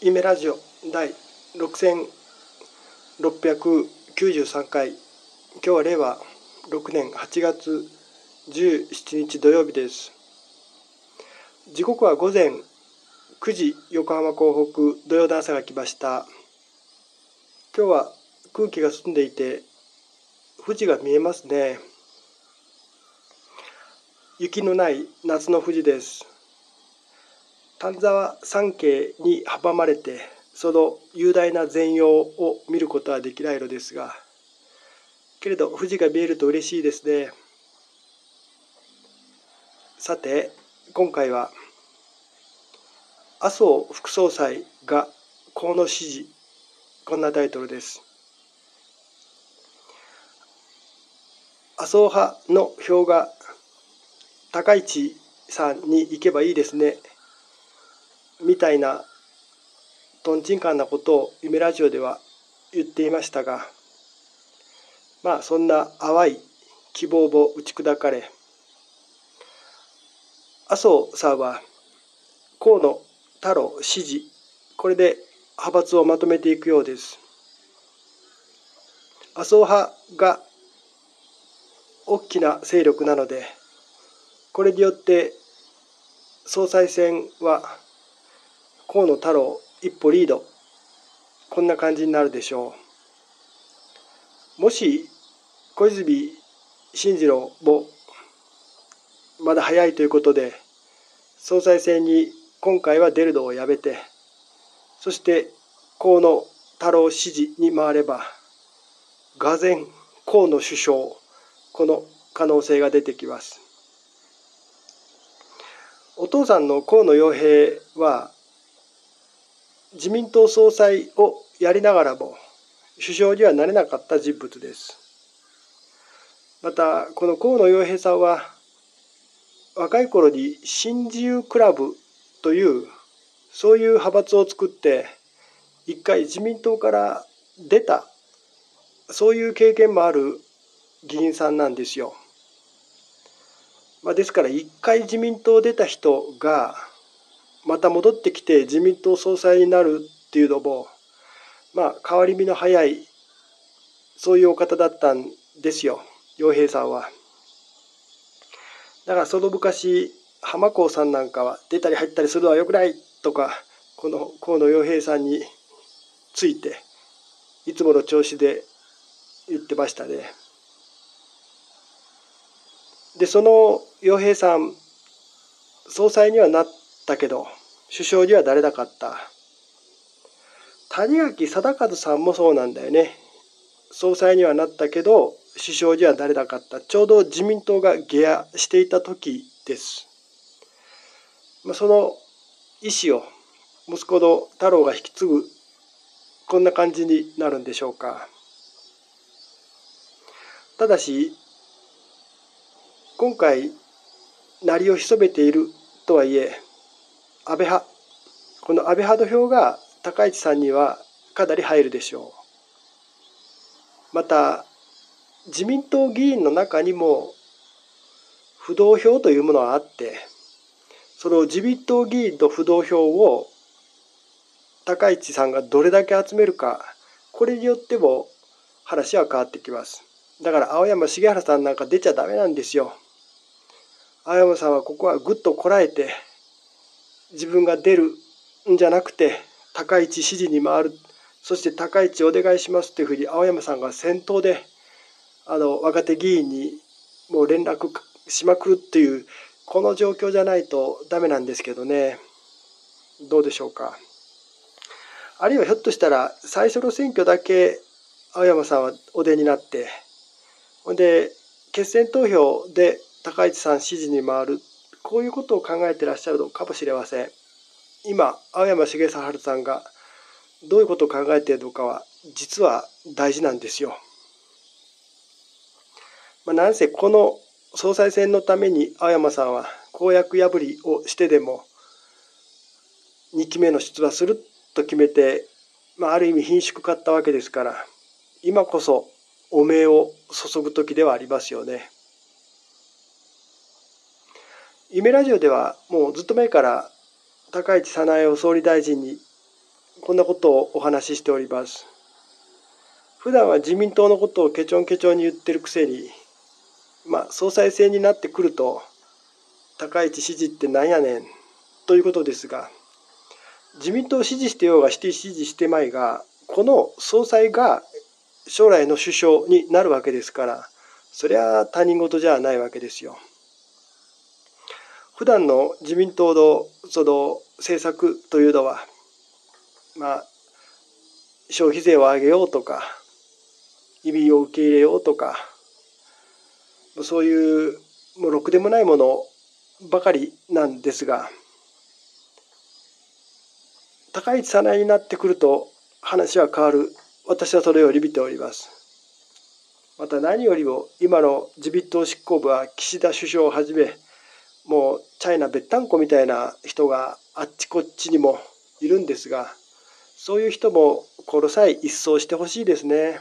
夢ラジオ第6693回。今日は令和6年8月17日土曜日です。時刻は午前9時横浜港北土曜の朝が来ました。今日は空気が澄んでいて富士が見えますね。雪のない夏の富士です。丹沢山系に阻まれてその雄大な全容を見ることはできないのですがけれど富士が見えると嬉しいですね。さて今回は麻生副総裁が河野支持こんなタイトルです。麻生派の票が高市さんに行けばいいですね。みたいなとんちんかんなことを夢ラジオでは言っていましたがまあそんな淡い希望を打ち砕かれ麻生さんは河野太郎支持これで派閥をまとめていくようです。麻生派が大きな勢力なのでこれによって総裁選は河野太郎一歩リード。こんな感じになるでしょう。もし小泉進次郎もまだ早いということで総裁選に今回は出るのをやめてそして河野太郎支持に回ればがぜ河野首相この可能性が出てきます。お父さんの河野洋平は自民党総裁をやりながらも首相にはなれなかった人物です。またこの河野洋平さんは若い頃に新自由クラブというそういう派閥を作って一回自民党から出たそういう経験もある議員さんなんですよ。まあ、ですから一回自民党出た人がまた戻ってきて自民党総裁になるっていうのもまあ変わり身の早いそういうお方だったんですよ洋平さんは。だからその昔浜子さんなんかは出たり入ったりするのはよくないとかこの河野洋平さんについていつもの調子で言ってましたね。でその洋平さん総裁にはなったけど首相にはなれなかった。谷垣貞和さんもそうなんだよね。総裁にはなったけど首相にはなれなかった。ちょうど自民党が下野していた時です、まあ、その意思を息子の太郎が引き継ぐこんな感じになるんでしょうか。ただし今回鳴りを潜めているとはいえ安倍派。この安倍派の票が高市さんにはかなり入るでしょう。また自民党議員の中にも不動票というものがあってその自民党議員と不動票を高市さんがどれだけ集めるかこれによっても話は変わってきます。だから青山茂原さんなんか出ちゃダメなんですよ。青山さんはここはぐっとこらえて自分が出るんじゃなくて高市支持に回る。そして高市お願いしますというふうに青山さんが先頭であの若手議員にもう連絡しまくるっていうこの状況じゃないとダメなんですけどね。どうでしょうか。あるいはひょっとしたら最初の選挙だけ青山さんはお出になってほんで決選投票で高市さん支持に回る。こういうことを考えてらっしゃるのかもしれません。今青山茂治さんがどういうことを考えているのかは実は大事なんですよ。まあ、なんせこの総裁選のために青山さんは公約破りをしてでも2期目の出馬すると決めて、まあ、ある意味品種買ったわけですから今こそ汚名を注ぐ時ではありますよね。夢ラジオではもうずっと前から高市早苗を総理大臣にこんなことをお話ししております。普段は自民党のことをケチョンケチョンに言ってるくせに、まあ、総裁選になってくると、高市支持ってなんやねんということですが、自民党を支持してようがして支持してまいが、この総裁が将来の首相になるわけですから、そりゃ他人事じゃないわけですよ。普段の自民党のその政策というのは、まあ、消費税を上げようとか、移民を受け入れようとか、そういうもうろくでもないものばかりなんですが、高市早苗になってくると話は変わる。私はそれより見ております。また何よりも今の自民党執行部は岸田首相をはじめもうチャイナべったんこみたいな人があっちこっちにもいるんですがそういう人もこの際一掃してほしいですね。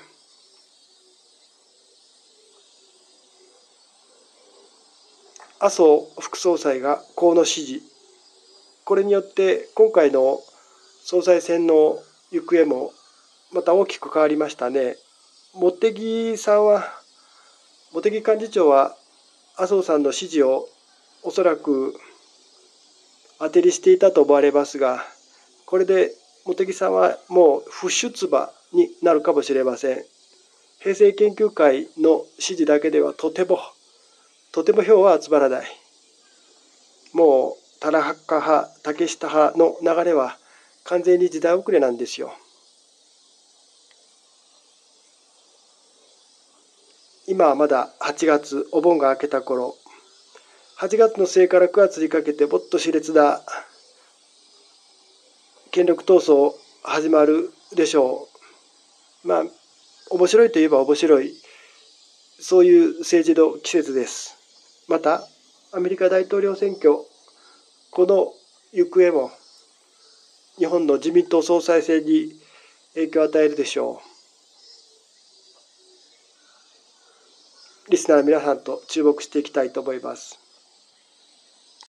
麻生副総裁が河野支持これによって今回の総裁選の行方もまた大きく変わりましたね。茂木さんは茂木幹事長は麻生さんの支持をおそらく当てにしていたと思われますがこれで茂木さんはもう不出馬になるかもしれません。平成研究会の支持だけではとてもとても票は集まらない。もう田中派竹下派の流れは完全に時代遅れなんですよ。今はまだ8月お盆が明けた頃8月の末から9月にかけてもっと熾烈な権力闘争始まるでしょうまあ面白いといえば面白いそういう政治の季節ですまたアメリカ大統領選挙この行方も日本の自民党総裁選に影響を与えるでしょう。リスナーの皆さんと注目していきたいと思います。